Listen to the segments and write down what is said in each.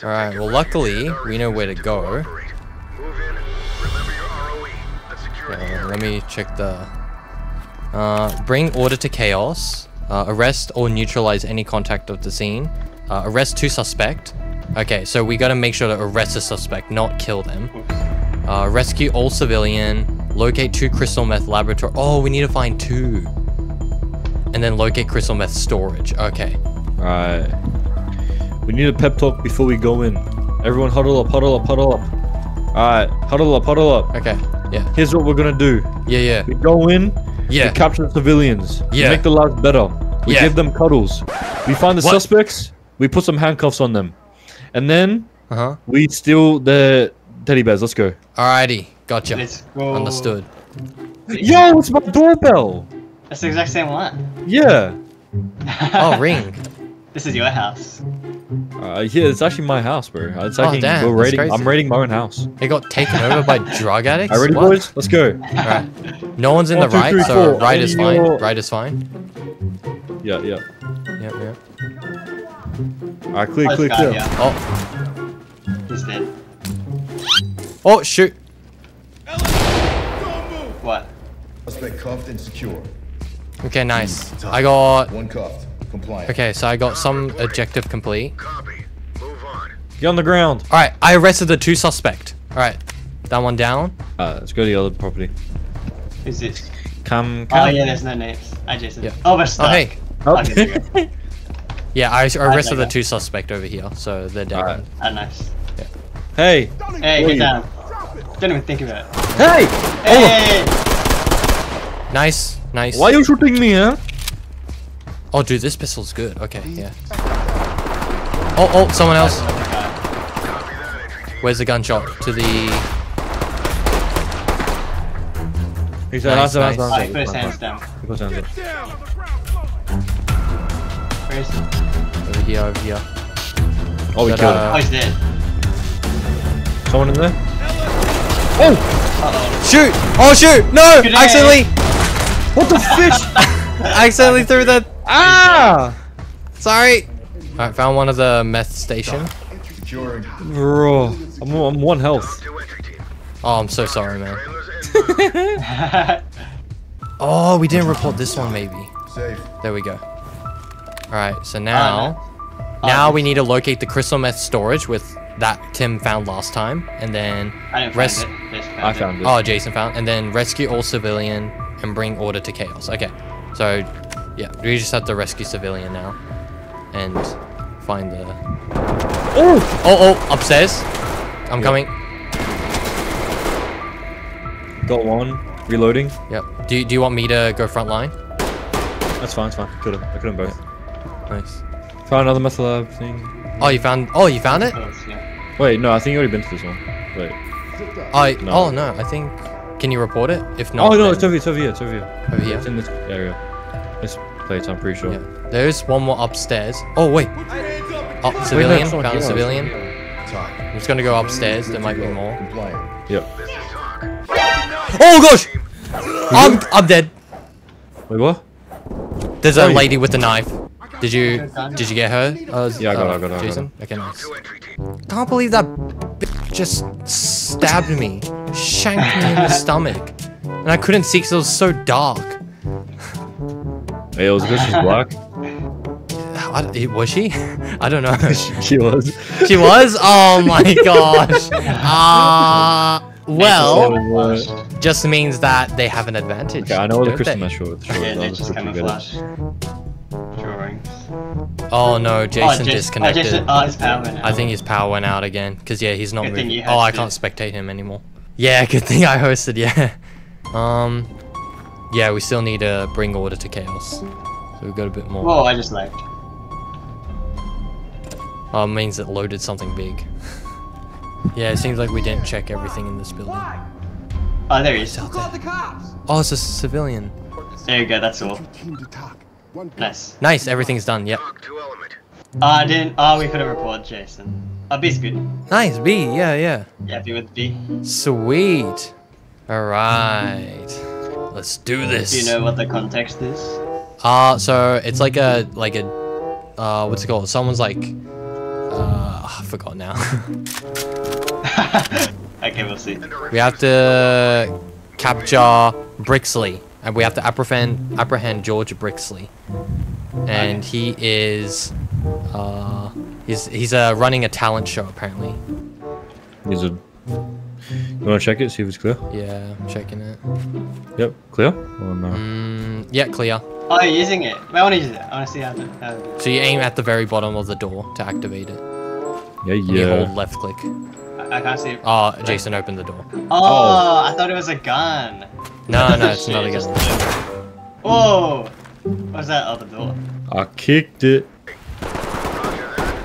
Alright, well luckily, we know where to go. Uh, let me check the... Uh, bring order to chaos. Uh, arrest or neutralize any contact of the scene. Uh, arrest two suspect. Okay, so we gotta make sure to arrest a suspect, not kill them. Uh, rescue all civilian. Locate two crystal meth laboratory. Oh, we need to find two. And then locate crystal meth storage. Okay. Alright. We need a pep talk before we go in. Everyone huddle up, huddle up, huddle up. Alright, huddle up, huddle up. Okay. Yeah. Here's what we're gonna do. Yeah, yeah. We go in, Yeah. we capture the civilians. We Yeah. make the lives better. We Yeah. give them cuddles. We find the What? suspects, we put some handcuffs on them. And then Uh-huh. we steal the teddy bears. Let's go. Alrighty. Gotcha. Let's go. Understood. Yo, it's my doorbell! That's the exact same one. Yeah. Oh, ring. This is your house. Uh, yeah, it's actually my house, bro. It's Oh, actually, damn, we're raiding, I'm raiding my own house. It got taken over by drug addicts? Alright, ready, What? boys? Let's go. Alright. No one's in One, the two, right, three, so four. right is fine. you're- Right is fine. Yeah, yeah. Yep, yep. Alright, clear, Oh, clear, clear. yeah. Oh, He's dead. oh, shoot. What? Suspect cuffed and secure. Okay, nice. I got. One cuffed. Compliant. Okay, so I got some objective complete. Get on the ground. Alright, I arrested the two suspect. Alright, that one down. Uh, let's go to the other property. Who's this? Come, Oh come. yeah, there's no names. Hi Jason. Yeah. Oh, we're stuck. Oh, hey. Oh. Okay, there you go. Yeah, I I arrested the two suspect over here, so they're down. Alright. Ah, nice. Hey, Hey, get you? down. Don't even think about it. hey! Hey! Nice, nice. Why are you shooting me, huh? Oh, dude, this pistol's good. Okay, yeah. Oh, oh, someone else. Where's the gunshot? To the... He said, Nice, hands hands nice. up, Alright, hands put his hands down. He puts hands up. Where is he? Over here, over here. Oh, we But, killed uh, Oh, he's dead. Someone in there? Uh-oh. Shoot! Oh, shoot! No! Accidentally! What the fish? I accidentally threw the... ah! Sorry! Alright, found one of the meth station. Securing. Bro, I'm, I'm one health. Oh, I'm so sorry, man. Oh, we didn't report this one, maybe. There we go. Alright, so now... Now we need to locate the crystal meth storage with that Tim found last time, and then I res- find it. Jason I found it. oh Jason found, and then rescue all civilian and bring order to chaos. Okay, so yeah, we just have to rescue civilian now, and find the Oh! oh oh upstairs. I'm coming. Got one. Reloading. Yep. Do you, do you want me to go front line? That's fine, that's fine. Killed him. I killed them both. Nice. Found another method lab thing. Oh, you found. Oh, you found it. Wait, no, I think you already been to this one. Wait. I. No. Oh no, I think. Can you report it? If not, oh no, then it's over here, it's over here, it's over here. over here. It's in this area. This place, I'm pretty sure. Yeah. There's one more upstairs. Oh wait. Oh, Wait, civilian. no, Found a here. civilian. I'm just gonna go upstairs. There might be more. Compliant. Yep. Oh gosh! I'm I'm dead. Wait, what? There's a lady with a knife. Did you did you get her? Uh, Yeah, I got her, uh, I got her, I got Jason. Okay, nice. Can't believe that bitch just stabbed me, shanked me in the stomach, and I couldn't see because it was so dark. Hey, it was good she's black. Was she? I don't know. she was. She was? Oh my gosh. Uh, well, just means that they have an advantage. okay, I know the don't crystal they? mesh short. short Yeah, they're just pretty good. camouflage. Drawings. Oh no, Jason oh, Jason, disconnected. Oh, Jason, oh, his power went out. I think his power went out again. Because, yeah, he's not Good moving. you Oh, I can't spectate him anymore. Yeah, good thing I hosted, yeah. Um, yeah, we still need to bring order to chaos. So we've got a bit more. Whoa, I just left. Oh, it means it loaded something big. yeah, it seems like we didn't check everything in this building. Oh, there he is. Oh, it's a civilian. There you go, that's all. Nice. Nice, everything's done, yep. Oh, I didn't. Oh, we could have reported Jason. Oh, B's good. Nice, B, yeah, yeah. You happy with B? Sweet. Alright. Let's do this. Do you know what the context is? Uh, so it's like a like a uh, what's it called? Someone's like uh, I forgot now. okay, we'll see. we have to capture Brixley, and we have to apprehend apprehend George Brixley, and he is uh he's he's uh running a talent show apparently. He's a. You want to check it? See if it's clear. Yeah, I'm checking it. Yep, clear. Or no? Mm, yeah, clear. Oh, you're using it. I want to use it. I want to see how to, how to do it. So you aim at the very bottom of the door to activate it. Yeah, And you hold left click. I, I can't see it. Oh, Jason opened the door. Oh, I thought it was a gun. No, no, it's not a gun. just- Whoa! What's that other door? I kicked it.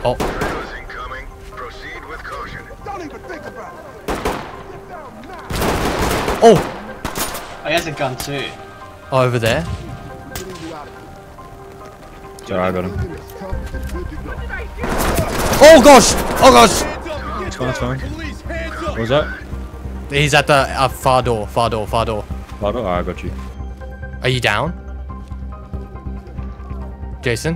Oh, oh, Oh, he has a gun too. oh, over there. Sorry, I got him. Oh gosh, oh gosh. It's fine, it's fine. What was that? He's at the uh, far door, far door, far door. Pardon? Oh, I got you. Are you down? Jason?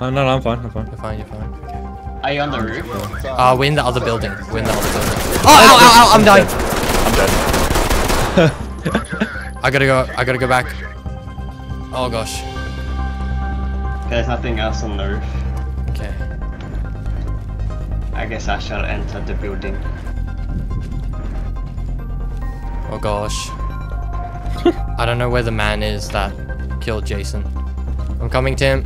No, no, no, I'm fine, I'm fine. You're fine, you're fine. Okay. Are you on the roof? Uh, we're in the other building. We're in the other building. Oh, ow, ow, ow, I'm dying. I gotta go, I gotta go back. Oh gosh. There's nothing else on the roof. Okay. I guess I shall enter the building. Oh gosh. I don't know where the man is that killed Jason. I'm coming, Tim.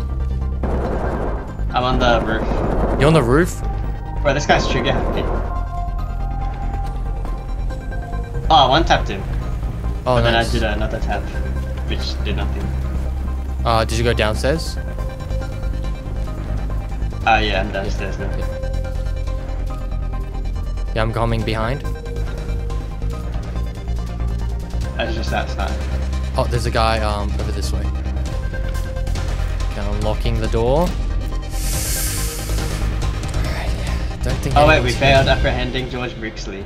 I'm on the roof. You're on the roof? Bro, this guy's trigger happy. Oh, I one tapped him. Oh, and then I did another tap, which did nothing. Uh, did you go downstairs? Ah, yeah, I'm downstairs now. Yeah, I'm coming behind. I was just outside. Oh, there's a guy um over this way. Okay, unlocking the door. Alright, Don't think. Oh wait, we failed apprehending George Brixley.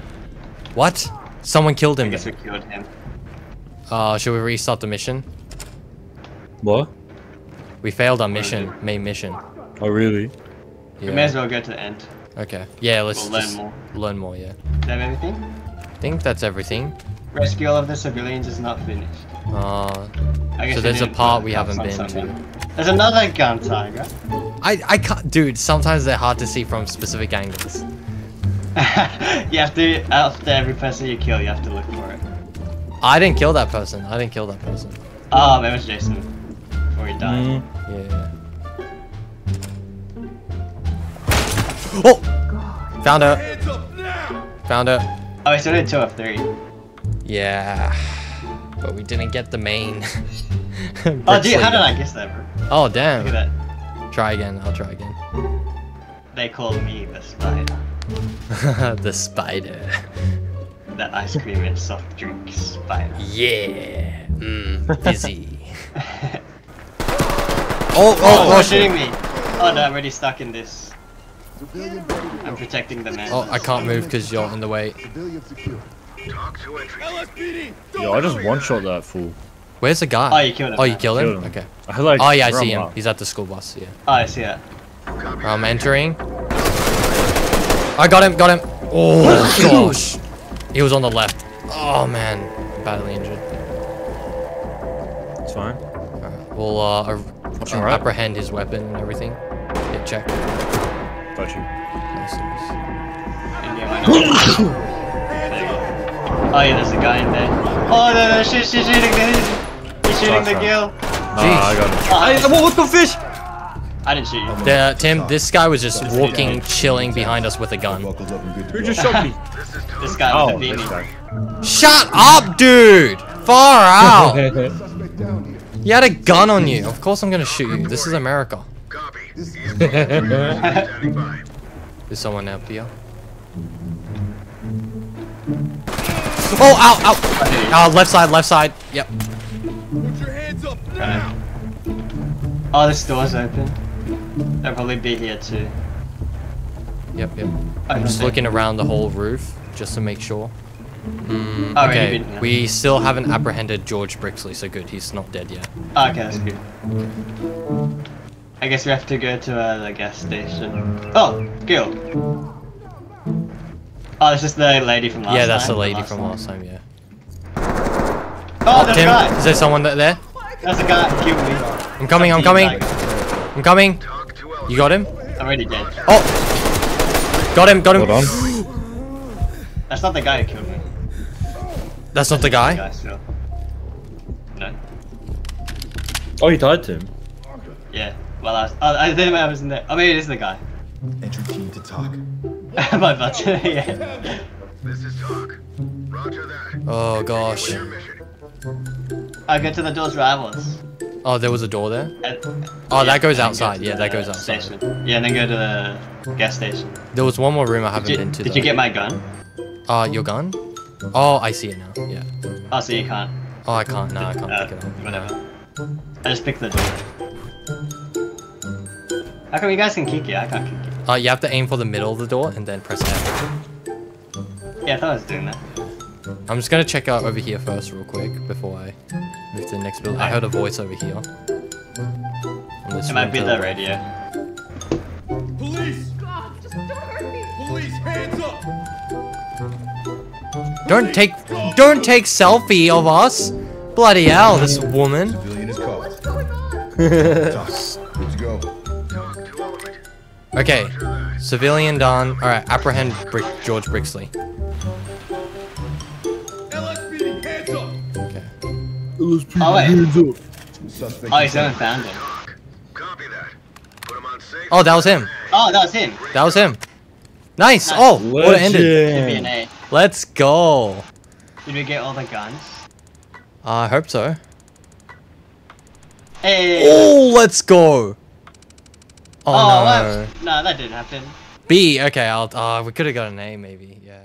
What? Someone killed I him. guess we killed him. Uh, should we restart the mission? What? We failed our mission, main mission. Oh, really? We may as well go to the end. Okay. Yeah, let's We'll learn more. learn more. Yeah. Is that everything? I think that's everything. Rescue all of the civilians is not finished. Uh, I guess So there's a part we haven't on been to. There's another gun tiger. I I can't, dude. Sometimes they're hard to see from specific angles. you have to, after every person you kill, you have to look for it. I didn't kill that person. I didn't kill that person. Oh, that was Jason. Before he died. Mm, Yeah. Oh! Found her. Found her. Oh, I still did two of three. Yeah. But we didn't get the main. Oh, dude, how did I guess that, bro? Oh, Look at damn. that. Try again. I'll try again. They call me the spider. the spider. The ice cream and soft drink spider. Yeah. Mmm. Fizzy. oh, Oh, oh, oh, shooting me? Oh no, I'm already stuck in this. I'm protecting the man. Oh, I can't move because you're in the way. Talk. Yo, I just one-shot that fool. Where's the guy? Oh, you killed him. Oh, you killed him? Killed him. Okay. I like. Oh, yeah, I see him. up. He's at the school bus. Yeah. Oh, I see that. I'm entering. I got him, got him. Oh gosh. He was on the left. Oh man, badly injured. It's fine. Alright, We'll uh, uh, right. apprehend his weapon and everything. Get checked. Got you. Nice, nice. Yeah, why not? There you go. Oh yeah, there's a guy in there. Oh no no, she's, she's shooting the he's shooting the Sorry. gill. Nah, I got him. Oh, I, Hey, what the fish? I didn't shoot you. The, Tim, this guy was just walking, chilling behind us with a gun. Buckles up and good to Who just shot me? This is This guy with Oh, the this beanie. guy. Shut up, dude! Far out! You had a gun on you. Of course I'm gonna shoot you. This is America. copy. East standing by. Is someone up here? Oh, ow, ow! Uh, left side, left side. Yep. Okay. Oh, this door's open. They'll probably be here too. Yep, yep. Oh, I'm just looking around the whole roof just to make sure. Mm, Oh, okay, been we still haven't apprehended George Brixley, so good, he's not dead yet. Oh, okay, that's good. I guess we have to go to uh, the gas station. Oh, Gil. Oh, this is the lady from last time. yeah, that's the lady Last from time. last time. Yeah. Oh, there's a guy. is there someone there? There's a guy. Kill me. I'm coming. I'm coming. I'm coming. Talk to You got him? I'm already dead. Oh, got him. Got him. Hold on. That's not the guy who killed me. That's not the The guy. guy still. No. Oh, you died to him. Yeah. Well, I was. Oh, I didn't I was in there. Oh, maybe it is the guy. Entry team to talk. My butt. yeah. This is talk. Roger that. Oh gosh. Your mission. I go to the doors rivals. Oh, there was a door there. Oh, that goes go outside. Yeah, the that goes outside. Station. Yeah, and then go to the gas station. There was one more room I haven't you, been to. did though. you get my gun? Uh, your gun? Oh, I see it now. Yeah. Oh, so you can't. Oh, I can't. No, I can't Uh, pick it up. whatever. I just picked the door. How come you guys can kick it? I can't kick it. Uh, you have to aim for the middle of the door and then press F. Yeah, I thought I was doing that. I'm just gonna check out over here first, real quick, before I to the next building. I heard a voice over here. It might be to the radio. Police! God, just don't hurt me. Police, hands up! Don't take, don't take selfie of us. Bloody hell, this woman. Civilian is What's cuffed. going on? Talk. Good go. Talk to element. Okay, civilian done. All right, apprehend Brick, George Brixley. Oh, wait. Suspect. Oh, you haven't found him. Copy that. Put him on safe. Oh, that was him. Oh, that was him. That was him. Nice. Nice. Oh, what ended. Should be an A. Let's go. Did we get all the guns? I hope so. Hey! Oh, let's go. Oh, Oh, no. what? No, that didn't happen. B. Okay, I'll. Uh, we could have got an A maybe. Yeah.